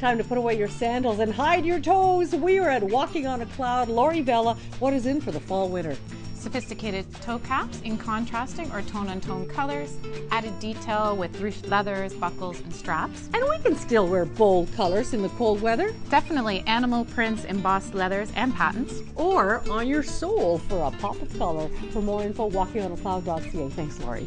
Time to put away your sandals and hide your toes. We are at Walking on a Cloud. Lori Vella, what is in for the fall winter? Sophisticated toe caps in contrasting or tone-on-tone colors, added detail with ruched leathers, buckles, and straps. And we can still wear bold colors in the cold weather. Definitely animal prints, embossed leathers, and patents. Or on your sole for a pop of color. For more info, walkingonacloud.ca. Thanks, Lori.